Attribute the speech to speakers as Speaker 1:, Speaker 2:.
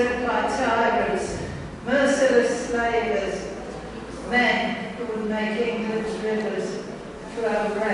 Speaker 1: sent by tigers, merciless slavers, men who would make England's rivers flow red.